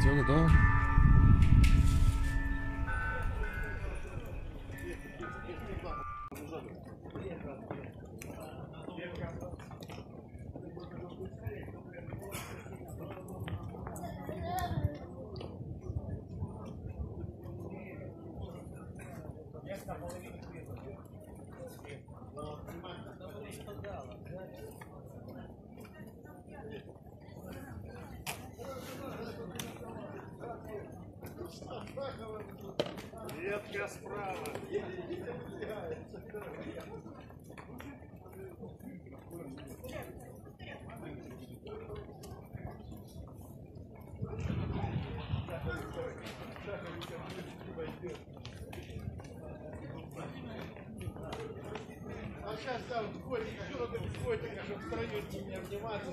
Все готово? Ветка справа. А сейчас там котик, что ты котика, чтобы втроем не обниматься.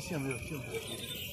线没有线没有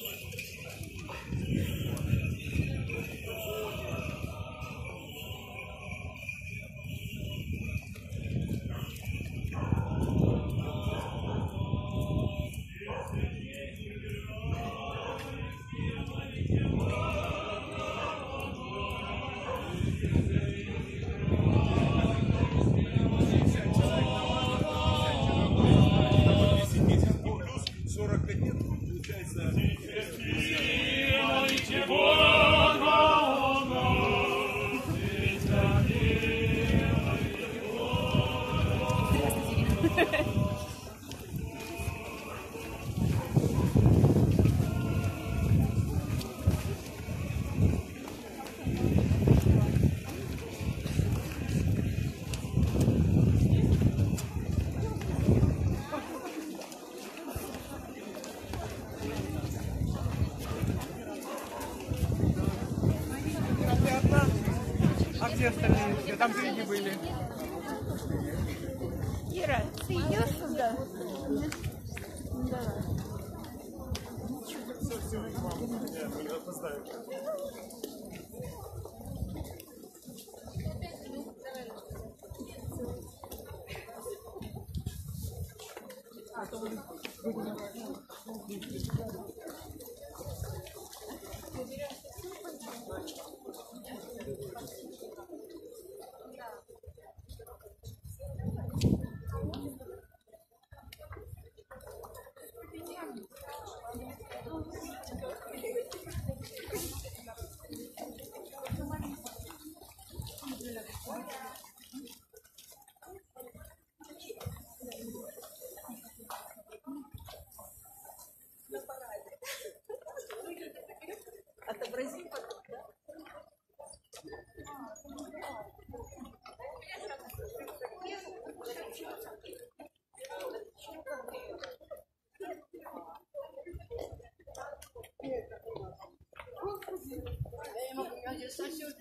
где остальные все? Там впереди были. Ира, ты идешь сюда? Давай. Отобрази потом, да? Я ему, я здесь сосед